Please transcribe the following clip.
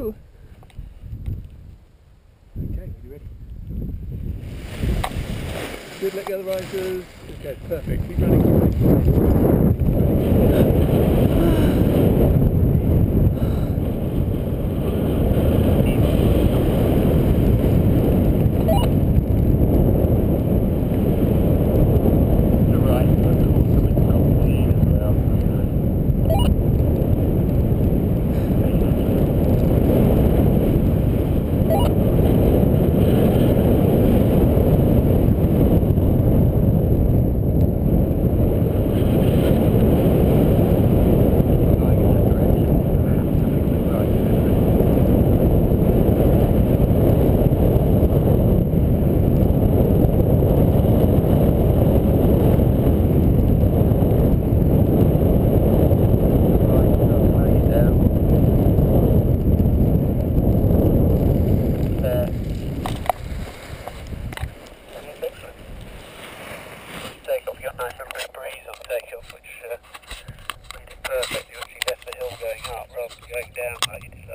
Ooh. Okay, you ready? Good, let go of the risers. Okay, perfect. Keep running. not rough, you ain't down, mate.